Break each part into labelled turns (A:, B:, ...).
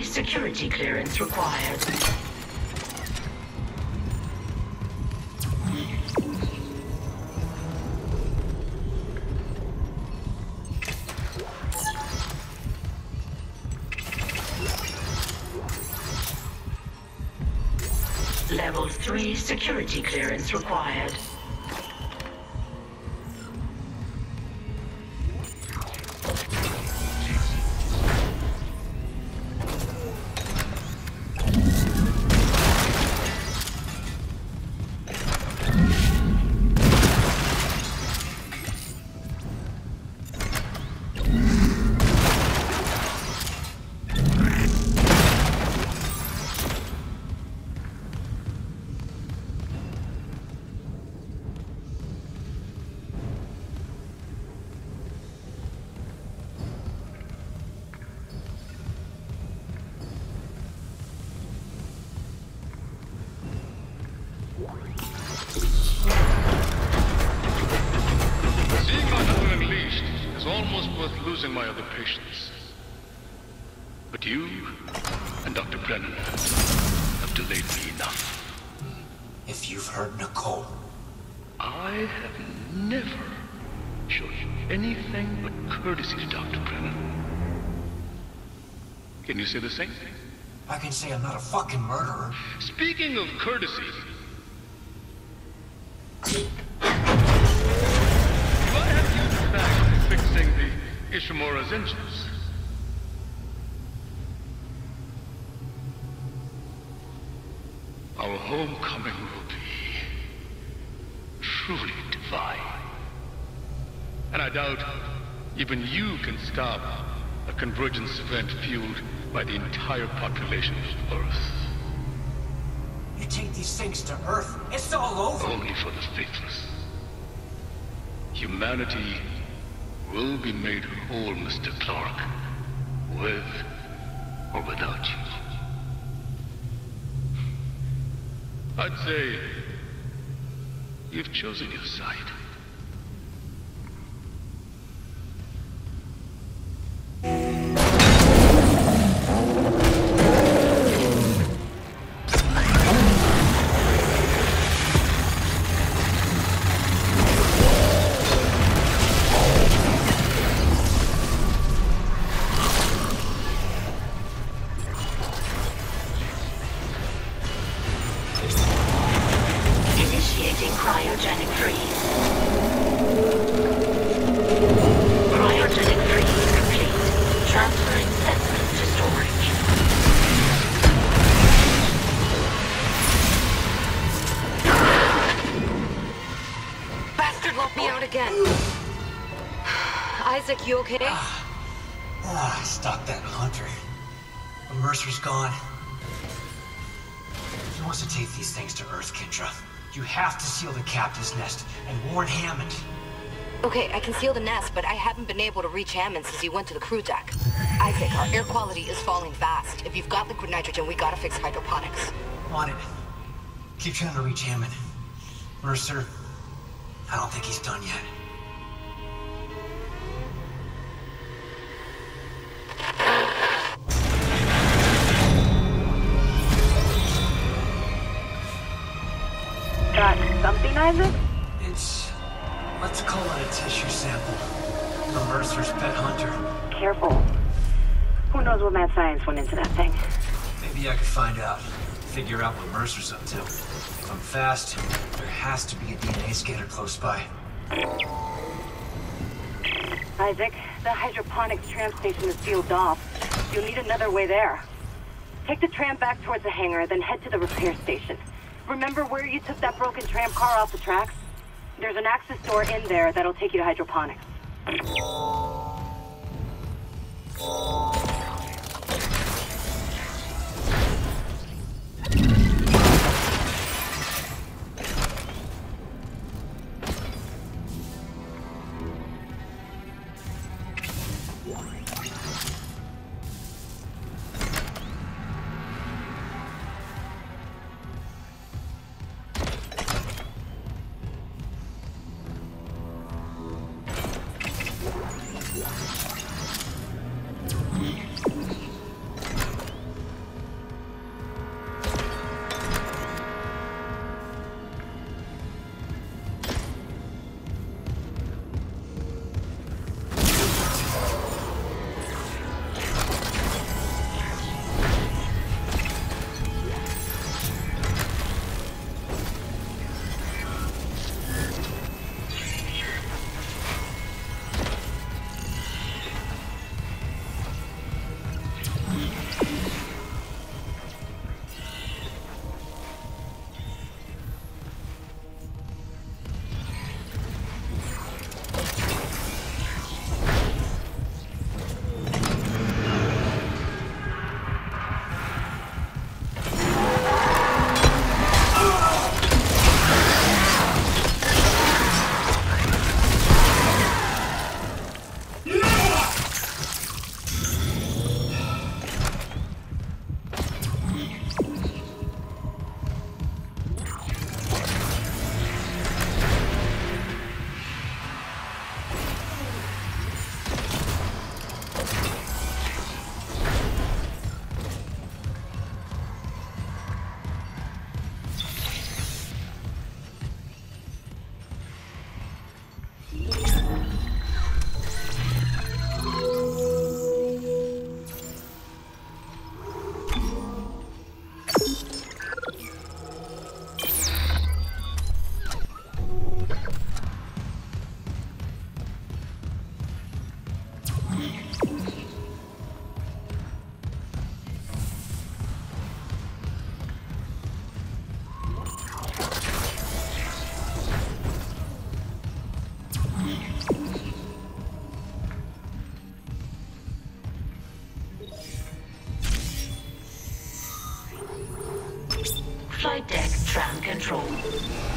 A: Level 3 security clearance required. Level 3 security clearance required.
B: Losing my other patients. But you and Dr. Brennan have delayed me enough.
C: If you've heard Nicole,
B: I have never shown you anything but courtesy to Dr. Brennan. Can you say the same? Thing?
C: I can say I'm not a fucking murderer.
B: Speaking of courtesy, why have you back fixing the Engines? Our homecoming will be truly divine. And I doubt even you can stop a convergence event fueled by the entire population of Earth.
C: You take these things to Earth, it's all over.
B: Only for the faithless. Humanity will be made whole, Mr. Clarke. With or without you. I'd say you've chosen your side.
C: Stopped that hunter. But Mercer's gone. He wants to take these things to Earth, Kendra. You have to seal the captain's nest and warn Hammond.
D: Okay, I can seal the nest, but I haven't been able to reach Hammond since he went to the crew deck. Isaac, our air quality is falling fast. If you've got liquid nitrogen, we gotta fix hydroponics.
C: On it. Keep trying to reach Hammond. Mercer, I don't think he's done yet.
E: Isaac?
C: It's... let's call it a tissue sample. The Mercer's pet hunter.
E: Careful. Who knows what mad science went into that thing?
C: Maybe I could find out. Figure out what Mercer's up to. If I'm fast, there has to be a DNA scanner close by.
E: Isaac, the hydroponics tram station is sealed off. You'll need another way there. Take the tram back towards the hangar, then head to the repair station. Remember where you took that broken tram car off the tracks? There's an access door in there that'll take you to hydroponics.
A: control.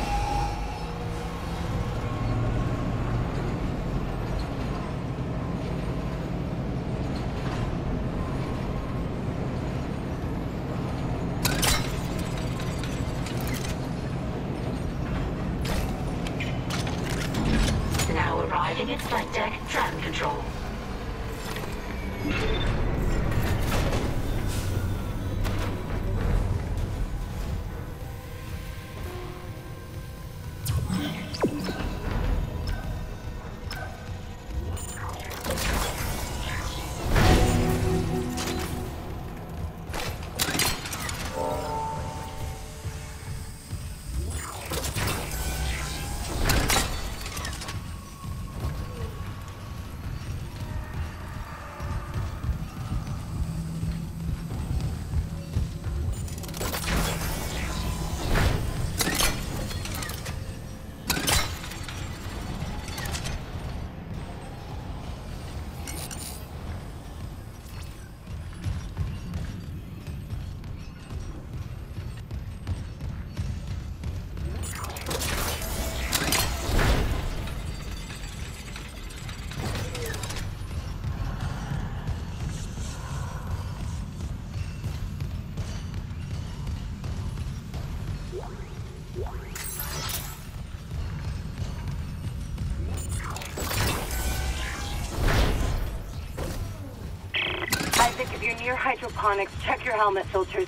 F: Isaac, if you're near hydroponics, check your helmet filters.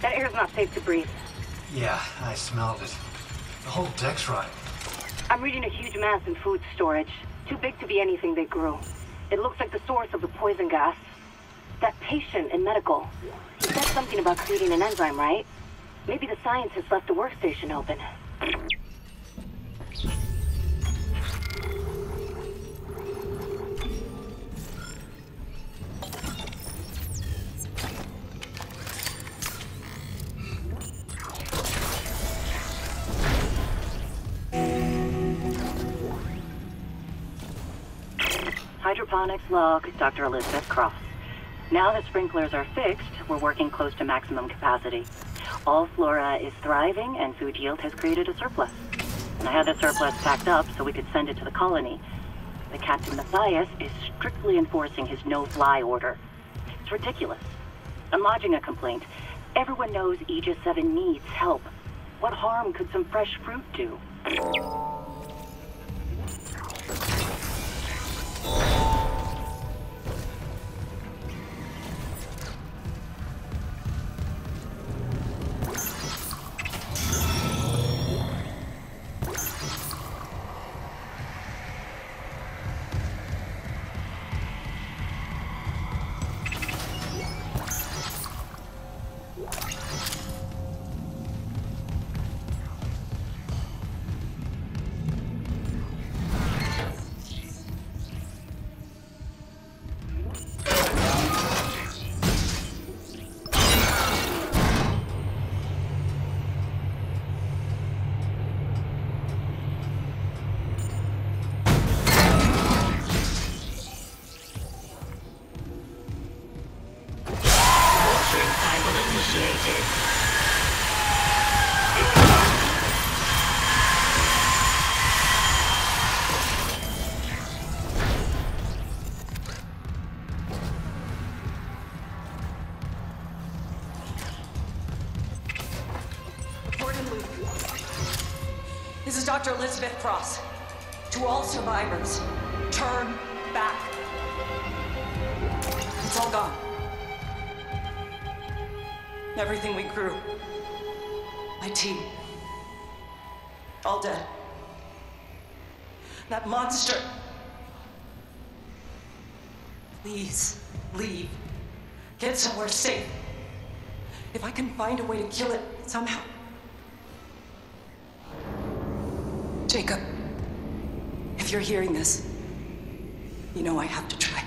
F: That air's not safe to breathe.
C: Yeah, I smelled it. The whole deck's rotting.
F: I'm reading a huge mass in food storage. Too big to be anything they grew. It looks like the source of the poison gas. That patient in medical. He said something about creating an enzyme, right? Maybe the scientist left the workstation open. Dr. Elizabeth Cross. Now that sprinklers are fixed, we're working close to maximum capacity. All flora is thriving and food yield has created a surplus. And I had the surplus packed up so we could send it to the colony. The Captain Mathius is strictly enforcing his no-fly order. It's ridiculous. I'm lodging a complaint. Everyone knows Aegis 7 needs help. What harm could some fresh fruit do?
G: Elizabeth Cross. To all survivors, turn back. It's all gone. Everything we grew. My team. All dead. That monster. Please, leave. Get somewhere safe. If I can find a way to kill it somehow. Jacob, if you're hearing this, you know I have to try.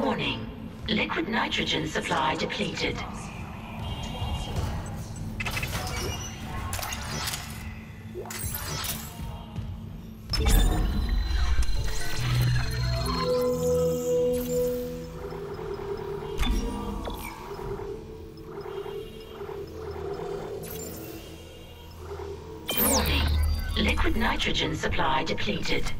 A: Warning. Liquid nitrogen supply depleted. Liquid nitrogen supply depleted.